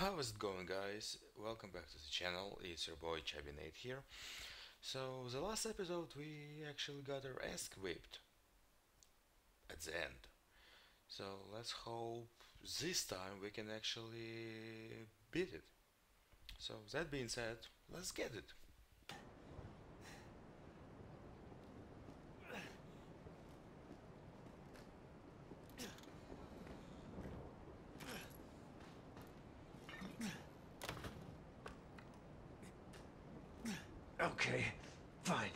How's it going guys? Welcome back to the channel, it's your boy Chubby Nate here. So, the last episode we actually got our ass whipped at the end. So, let's hope this time we can actually beat it. So, that being said, let's get it. Fine.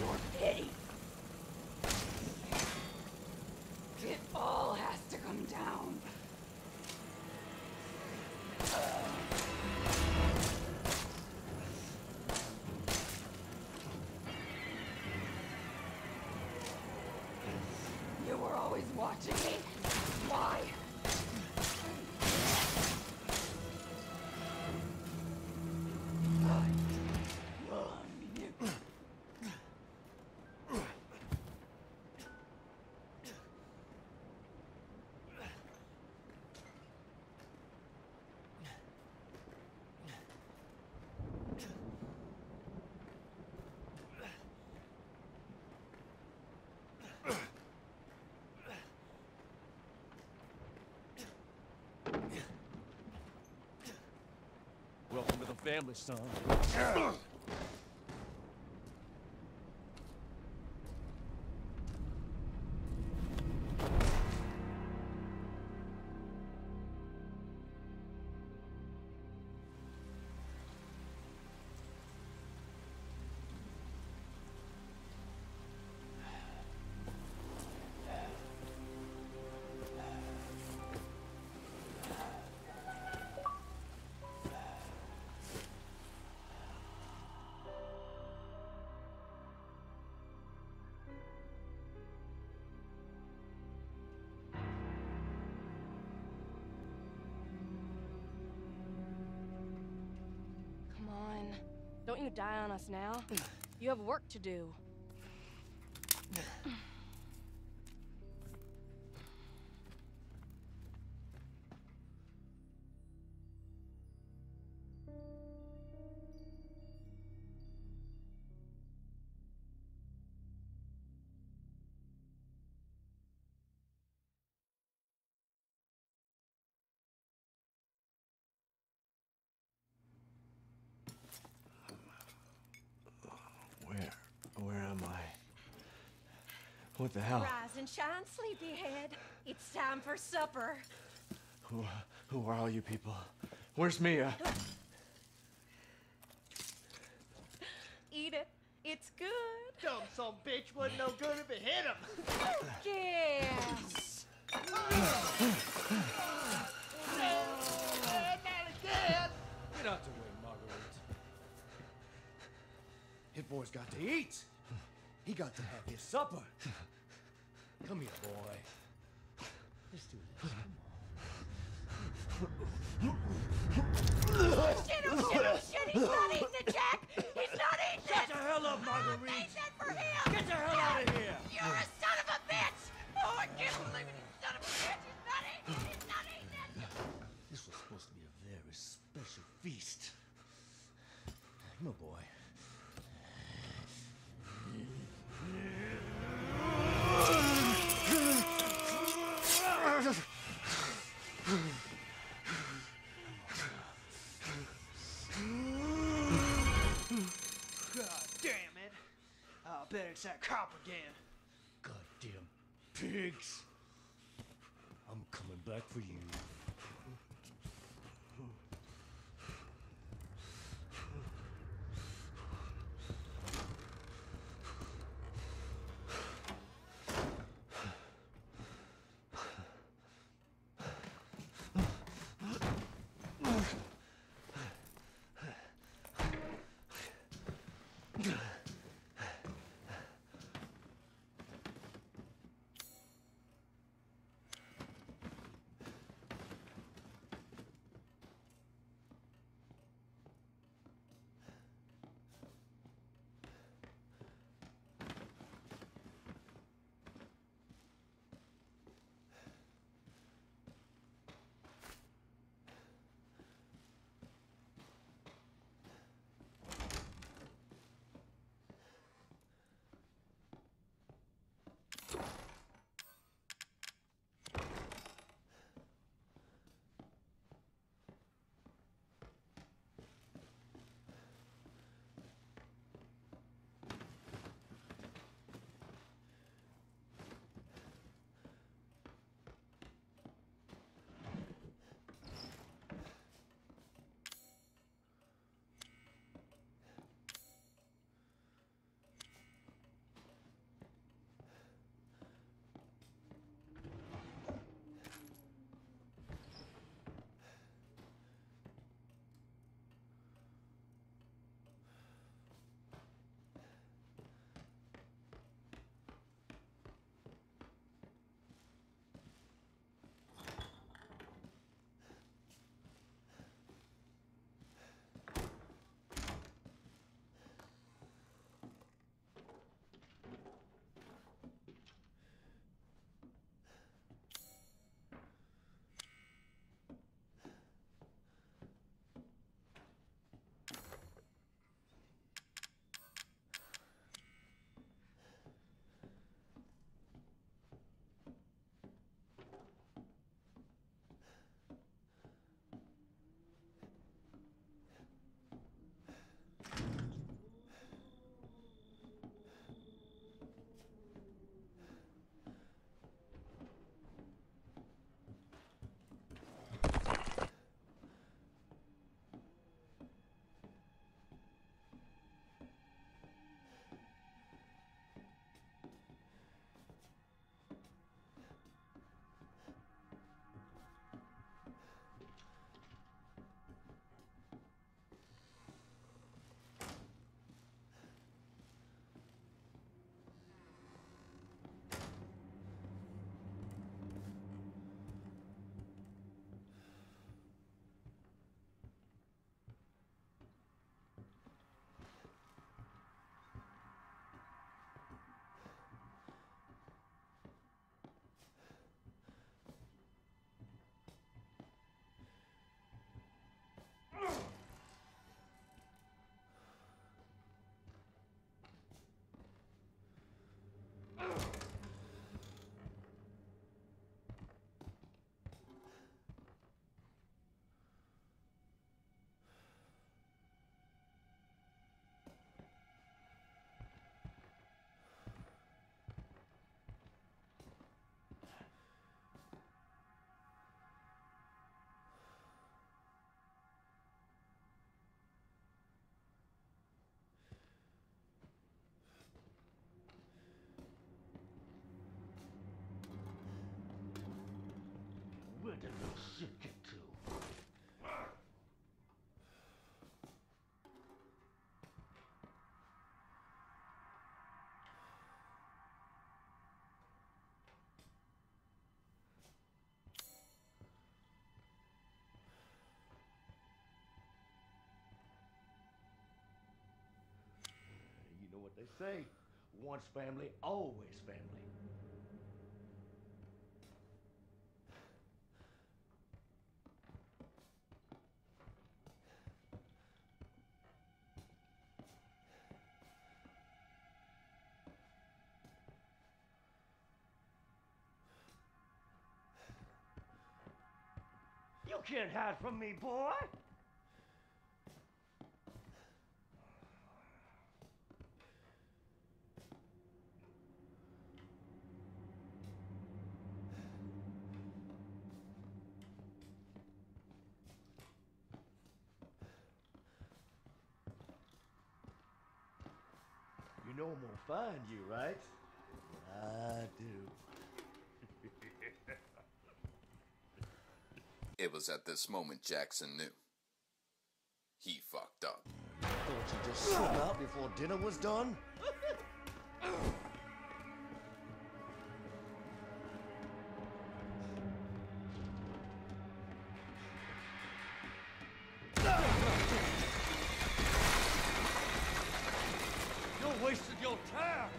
Your pity. It all has to come down. You were always watching me. Welcome to the family, son. You die on us now. You have work to do. What the hell? Rise and shine, sleepyhead. It's time for supper. Who, who are all you people? Where's Mia? Eat it. It's good. Dumb some bitch wasn't no good if it hit him. Yes. not again. Get out the way, Marguerite. His boy's got to eat. He got to have his supper. Come here, boy. Let's do this. Come on. Oh, shit, oh, shit, oh, shit! He's not eating it, Jack! He's not eating it! Get the hell up, Marguerite! Get the hell out of here! You're a it's that cop again. Goddamn pigs. I'm coming back for you. what they say. Once family, always family. You can't hide from me, boy! You know I'm gonna find you, right? I do. It was at this moment Jackson knew. He fucked up. Thought you just slip out before dinner was done? You're your time.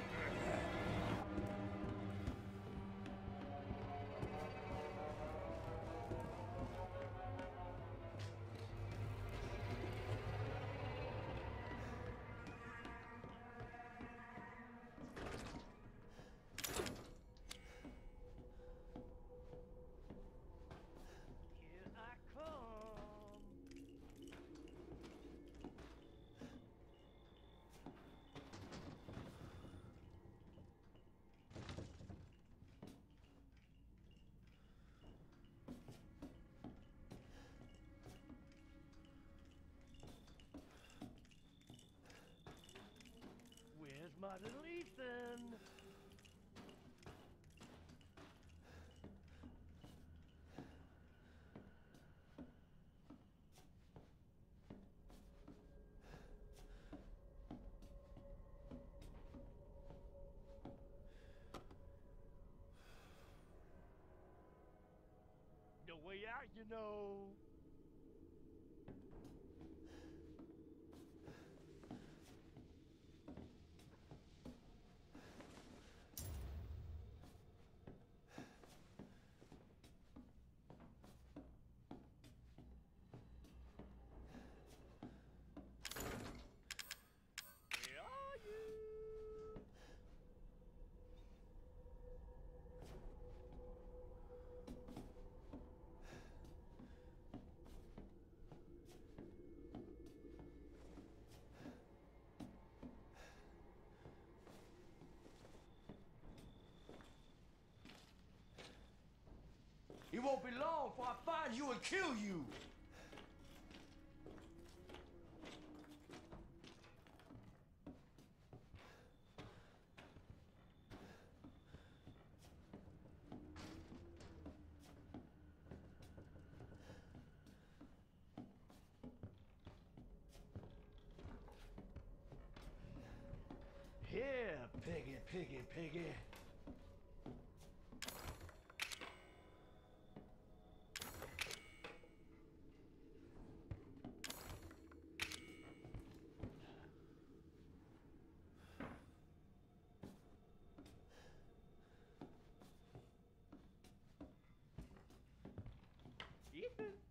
Ethan? No way out, you know. Where are you? It won't be long before I find you and kill you. Ethan.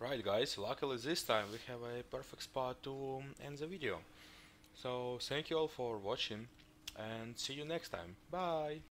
Right guys, luckily this time we have a perfect spot to end the video. So thank you all for watching and see you next time. Bye!